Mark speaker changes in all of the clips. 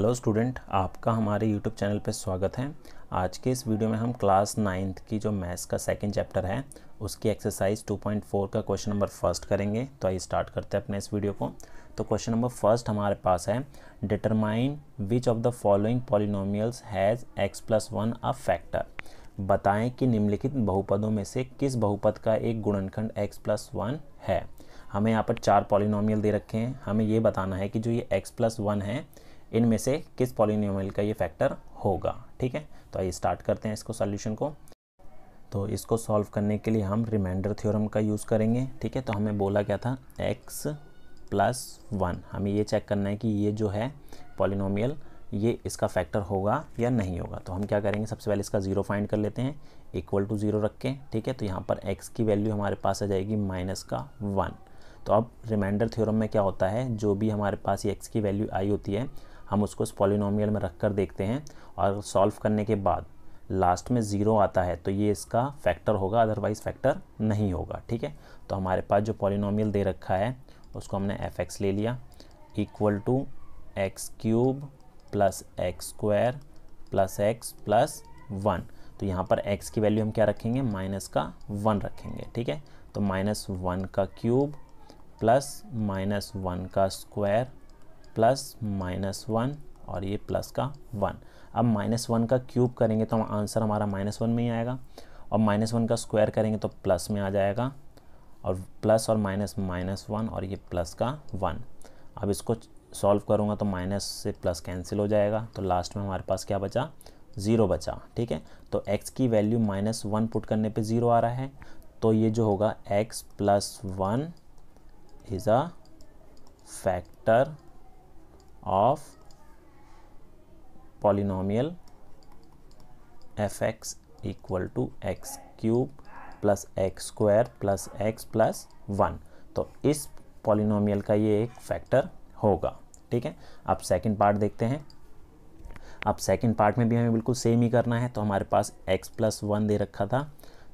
Speaker 1: Hello student, आपका हमारे YouTube channel पर स्वागत है। आज के इस वीडियो में हम क्लास नाइन्थ की जो मैथ्स का सेकंड चैप्टर है, उसकी एक्सरसाइज 2.4 का क्वेश्चन नंबर फ़र्स्ट करेंगे। तो आइए स्टार्ट करते हैं अपने इस वीडियो को। तो क्वेश्चन नंबर फ़र्स्ट हमारे पास है determine which of the following polynomials has X plus one a factor बताएँ कि निम्नलिखित बहुपदों में से किस बहुपद का एक गुणनखंड एक्स प्लस वन है। हमें यहाँ पर चार पॉलिनोमियल दे रखे हैं। हमें ये बताना है कि जो ये एक्स प्लस वन है इनमें से किस पॉलिनोमियल का ये फैक्टर होगा? ठीक है? तो आइए स्टार्ट करते हैं इसको सॉल्यूशन को। तो इसको सॉल्व करने के लिए हम रिमाइंडर थ्योरम का यूज़ करेंगे। ठीक है? तो हमें बोला क्या था? X प्लस वन हमें ये चेक करना है कि ये जो है पॉलिनोमियल ये इसका फैक्टर होगा या नहीं होगा। तो हम क्या करेंगे? सबसे पहले इसका ज़ीरो फाइंड कर लेते हैं। इक्वल टू ज़ीरो रख के। ठीक है? तो यहाँ पर एक्स की वैल्यू हमारे पास आ जाएगी माइनस का वन तो अब रिमाइंडर थ्योरम में क्या होता है? जो भी हमारे पास x की वैल्यू आई होती है हम उसको इस पॉलिनोमियल में रख कर देखते हैं और सॉल्व करने के बाद लास्ट में ज़ीरो आता है तो ये इसका फैक्टर होगा अदरवाइज़ फैक्टर नहीं होगा, ठीक है? तो हमारे पास जो पॉलिनोमियल दे रखा है, उसको हमने एफ़ एक्स ले लिया equal to X cube plus X square plus X plus one तो यहाँ पर x की वैल्यू हम क्या रखेंगे? माइनस का वन रखेंगे, ठीक है? तो माइनस वन का क्यूब प्लस माइनस वन का स्क्वायर प्लस माइनस वन और ये प्लस का वन। अब माइनस वन का क्यूब करेंगे तो आंसर हमारा माइनस वन में ही आएगा और माइनस वन का स्क्वायर करेंगे तो प्लस में आ जाएगा और प्लस और माइनस माइनस वन और ये प्लस का वन। अब इसको सॉल्व करूँगा तो माइनस से प्लस कैंसिल हो जाएगा तो लास्ट में हमारे पास क्या बचा? ज़ीरो बचा, ठीक है? तो एक्स की वैल्यू माइनस वन पुट करने पे ज़ीरो आ रहा है तो ये जो होगा X plus one is a factor of polynomial fx equal to X cube plus X square plus X plus one तो इस पॉलिनोमियल का ये एक फैक्टर होगा, ठीक है? अब सेकंड पार्ट देखते हैं। अब सेकंड पार्ट में भी हमें बिल्कुल सेम ही करना है तो हमारे पास x प्लस वन दे रखा था।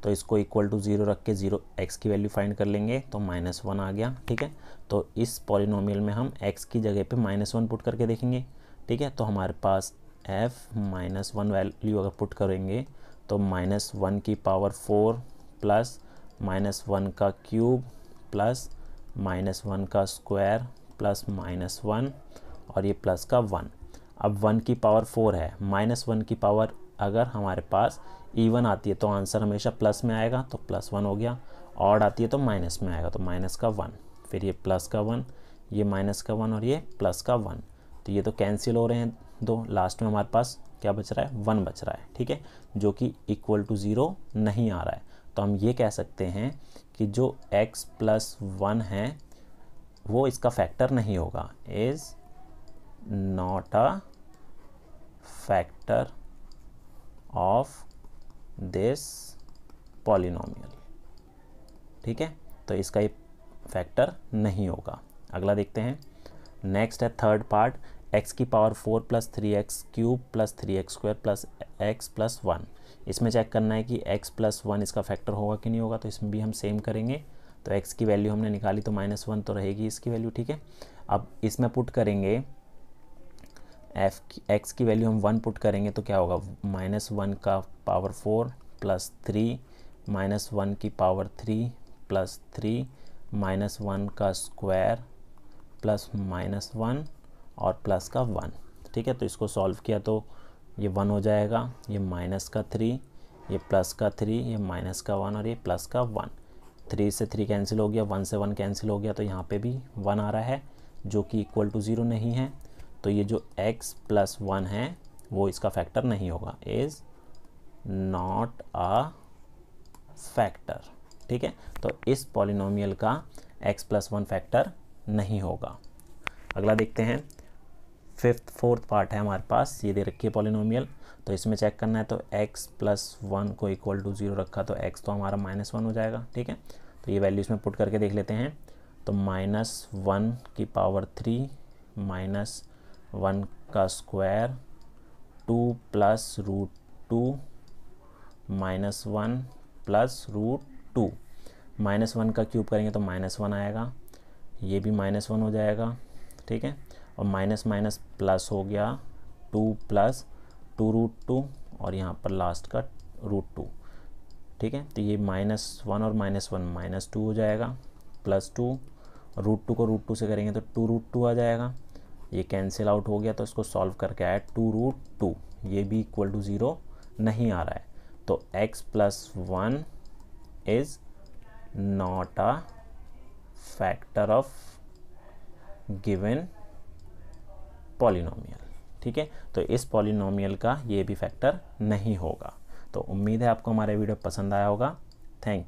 Speaker 1: तो इसको इक्वल टू ज़ीरो रख के ज़ीरो एक्स की वैल्यू फाइंड कर लेंगे तो माइनस वन आ गया, ठीक है? तो इस पॉलिनोमियल में हम एक्स की जगह पे माइनस वन पुट करके देखेंगे, ठीक है? तो हमारे पास एफ़ माइनस वन वैल्यू अगर पुट करेंगे तो माइनस वन की power four plus minus one का क्यूब प्लस माइनस वन का स्क्वायर प्लस माइनस वन और ये प्लस का वन अब वन की पावर फोर है. माइनस वन की पावर अगर हमारे पास इवन आती है तो आंसर हमेशा प्लस में आएगा तो प्लस वन हो गया। ऑड आती है तो माइनस में आएगा तो माइनस का वन। फिर ये प्लस का वन, ये माइनस का वन और ये प्लस का वन। तो ये तो कैंसिल हो रहे हैं दो। लास्ट में हमारे पास क्या बच रहा है? वन बच रहा है, ठीक है? जो कि इक्वल टू ज़ीरो नहीं आ रहा है। तो हम ये कह सकते हैं कि जो x प्लस वन है, वो इसका फैक्टर नहीं होगा। Is not a factor of this polynomial ठीक है? तो इसका ये फैक्टर नहीं होगा। अगला देखते हैं। नेक्स्ट है थर्ड पार्ट एक्स की power four plus three X cube plus three X square plus X plus one इसमें चेक करना है कि एक्स प्लस वन इसका फैक्टर होगा कि नहीं होगा तो इसमें भी हम सेम करेंगे। तो एक्स की वैल्यू हमने निकाली तो माइनस वन तो रहेगी इसकी वैल्यू ठीक है? अब इसमें पुट करेंगे एफ़ की एक्स की वैल्यू हम वन पुट करेंगे तो क्या होगा? माइनस वन का power four plus three minus one की power three plus three minus one का स्क्वायर प्लस माइनस वन और प्लस का वन ठीक है? तो इसको सॉल्व किया तो ये वन हो जाएगा। ये माइनस का थ्री ये प्लस का थ्री ये माइनस का वन और ये प्लस का वन थ्री से थ्री कैंसिल हो गया वन से वन कैंसिल हो गया तो यहाँ पे भी वन आ रहा है, जो कि इक्वल टू ज़ीरो नहीं है। तो ये जो x प्लस वन है, वो इसका फैक्टर नहीं होगा। इज़ नॉट अ फैक्टर ठीक है? तो इस पॉलिनोमियल का x प्लस वन फैक्टर नहीं होगा। अगला देखते हैं। फिफ्थ फोर्थ पार्ट है हमारे पास। ये दे रखी है पॉलिनोमियल तो इसमें चेक करना है तो x प्लस वन को इक्वल टू ज़ीरो रखा तो x तो हमारा माइनस वन हो जाएगा। ठीक है? तो ये वैल्यू इसमें पुट करके देख लेते हैं। तो माइनस वन की पावर थ्री माइनस वन का square two plus root two minus one plus root two. Minus one का क्यूब करेंगे तो माइनस वन आएगा। ये भी माइनस वन हो जाएगा, ठीक है? और माइनस माइनस प्लस हो गया two plus two root two और यहाँ पर लास्ट का रूट टू, ठीक है? तो ये माइनस वन और माइनस वन, माइनस टू हो जाएगा, प्लस टू। रूट टू को रूट टू से करेंगे तो टू रूट टू आ जाएगा। ये कैंसिल आउट हो गया तो इसको सॉल्व करके आया टू रूट टू ये भी इक्वल टू ज़ीरो नहीं आ रहा है। तो x plus one is not a factor of given polynomial ठीक है? तो इस पॉलिनोमियल का ये भी फैक्टर नहीं होगा। तो उम्मीद है आपको हमारा वीडियो पसंद आया होगा। Thank you